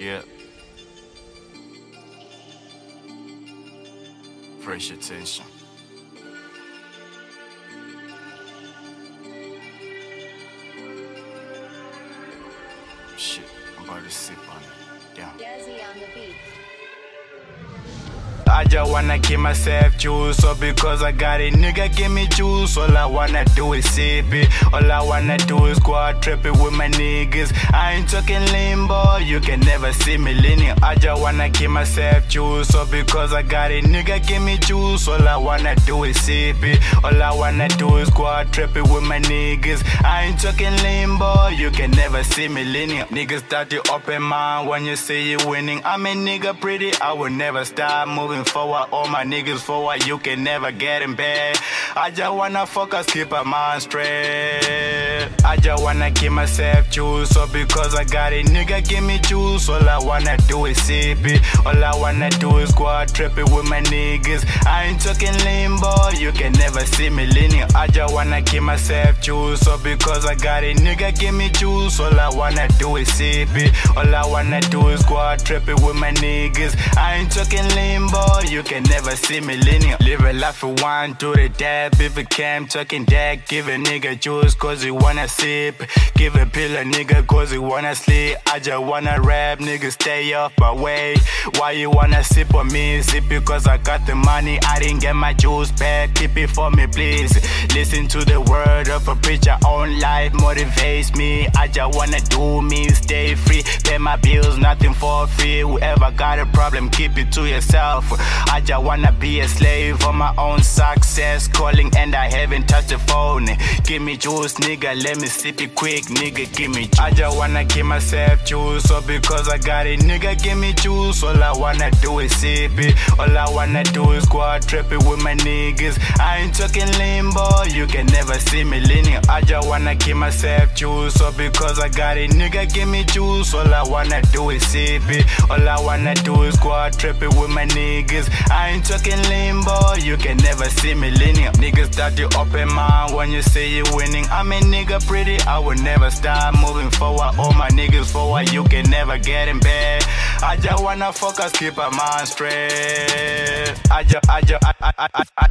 Yeah. Fresh attention. Shit, I'm about to sip on it. Damn. Jazzy on the beat. I just wanna give myself juice, so because I got it, nigga, give me juice. All I wanna do is sip it. All I wanna do is go out tripping with my niggas. I ain't talking limbo, you can never see me leaning. I just wanna give myself juice, so because I got it, nigga, give me juice. All I wanna do is sip it. All I wanna do is go out tripping with my niggas. I ain't talking limbo, you can never see me leaning. Niggas start to open mind when you say you winning. I'm a nigga pretty, I will never stop moving forward. All my niggas forward, you can never get in bed. I just wanna focus, keep my mind straight. I just wanna give myself juice, so because I got it, nigga, give me juice. All I wanna do is sip it. All I wanna do is go out tripping with my niggas. I ain't talking limbo, you can never see me leaning. I just wanna keep myself juice, so because I got it, nigga, give me juice. All I wanna do is sip it. All I wanna do is go out tripping with my niggas. I ain't talking limbo, you can never see me leaning. Live a life for one, do the dab. If it came talking that, give a nigga juice cause he wanna sip. Give a pill a nigga cause he wanna sleep. I just wanna rap, nigga, stay off my way. Why you wanna sip on me? Sip because I got the money, I didn't get my juice back. Keep it for me, please. Listen to the word of a preacher on life motivates me. I just wanna do me, stay free. Pay my bills, nothing for free. Whoever got a problem, keep it to yourself. I just wanna be a slave of my own success. Calling and I haven't touched the phone. Give me juice, nigga, let me sip it quick, nigga, give me juice. I just wanna give myself juice, so because I got it, nigga, give me juice. All I wanna do is sip it. All I wanna do is go out tripping with my niggas. I ain't talking limbo, you can never see me leaning. I just wanna give myself juice, so because I got it, nigga, give me juice. All I wanna do is sip it. All I wanna do is go out tripping with my niggas. I ain't talking limbo, you can never see me leaning. Niggas start to open mind when you say you're winning. I'm a nigga pretty, I will never stop moving forward. All my niggas forward, you can never get in bed. I just wanna focus, keep my mind straight. I just, I just, I, I, I, I,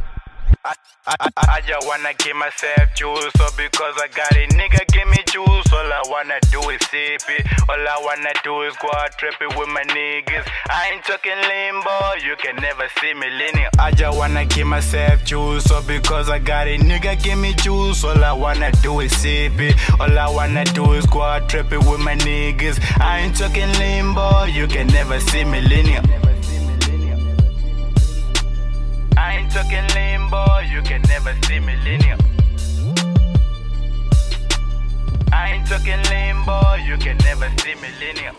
I I, I, just wanna give myself juice, so because I got it, nigga, give me juice. All I wanna do is sip it. All I wanna do is go out tripping with my niggas. I ain't talking limbo, you can never see me leaning. I just wanna give myself juice, so because I got it, nigga, give me juice. All I wanna do is sip it. All I wanna do is go out tripping with my niggas. I ain't talking limbo, you can never see me leaning. Talking limbo, you can never see me linear. I ain't talking limbo, you can never see me linear.